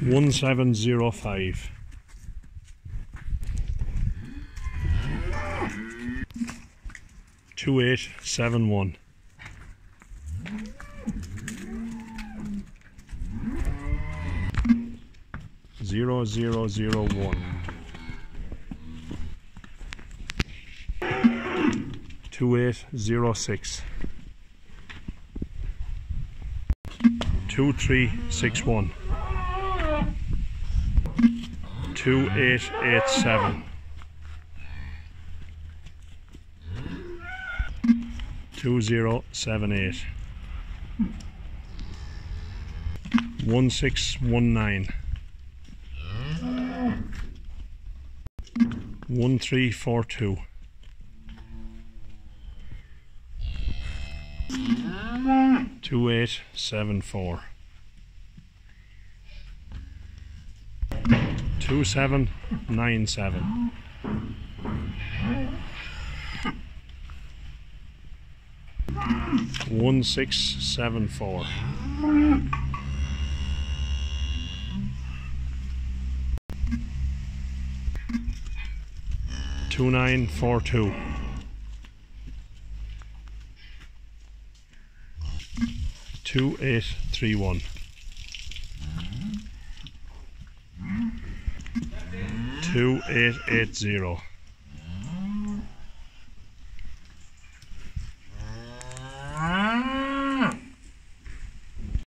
1705. Two eight seven one. Zero zero zero one. Two eight zero six. Two three six one. Two eight eight seven. Two zero seven eight. One six one nine. One three four two. Two eight seven four. Two seven nine seven. One six seven four. Two nine four two. Two eight three one. Two eight eight zero.